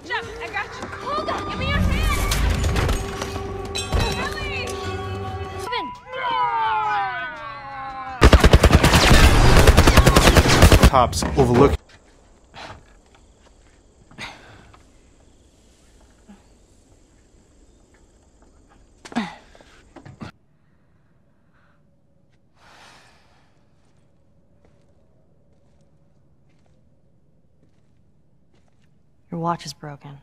reach up. I got you. On. Give me your hand. Ellie. Kevin. Tops overlook. Your watch is broken.